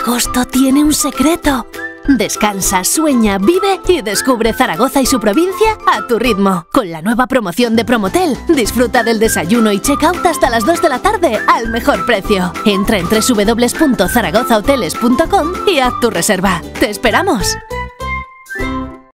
Agosto tiene un secreto. Descansa, sueña, vive y descubre Zaragoza y su provincia a tu ritmo. Con la nueva promoción de Promotel, disfruta del desayuno y check-out hasta las 2 de la tarde al mejor precio. Entra en www.zaragozahoteles.com y haz tu reserva. ¡Te esperamos!